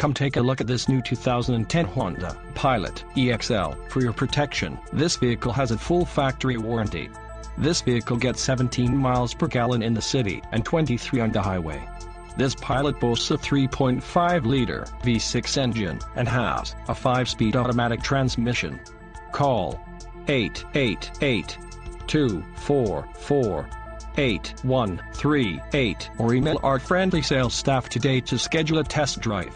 Come take a look at this new 2010 Honda Pilot EXL. For your protection, this vehicle has a full factory warranty. This vehicle gets 17 miles per gallon in the city and 23 on the highway. This Pilot boasts a 3.5-liter V6 engine and has a 5-speed automatic transmission. Call 888-244-8138 or email our friendly sales staff today to schedule a test drive.